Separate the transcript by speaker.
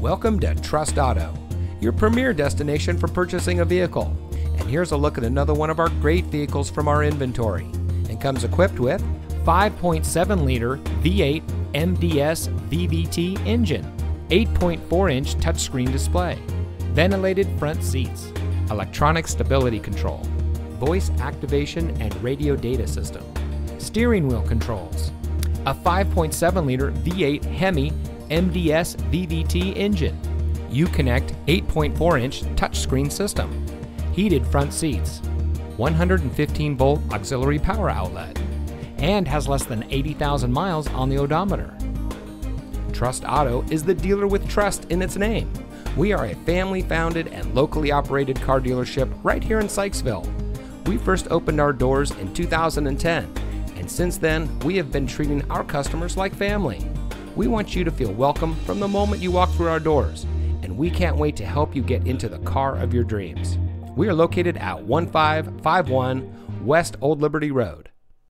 Speaker 1: Welcome to Trust Auto, your premier destination for purchasing a vehicle. And here's a look at another one of our great vehicles from our inventory. And comes equipped with 5.7 liter V8 MDS VVT engine, 8.4 inch touchscreen display, ventilated front seats, electronic stability control, voice activation and radio data system, steering wheel controls, a 5.7 liter V8 Hemi MDS VVT engine, Uconnect 8.4 inch touchscreen system, heated front seats, 115 volt auxiliary power outlet, and has less than 80,000 miles on the odometer. Trust Auto is the dealer with trust in its name. We are a family founded and locally operated car dealership right here in Sykesville. We first opened our doors in 2010, and since then, we have been treating our customers like family. We want you to feel welcome from the moment you walk through our doors, and we can't wait to help you get into the car of your dreams. We are located at 1551 West Old Liberty Road.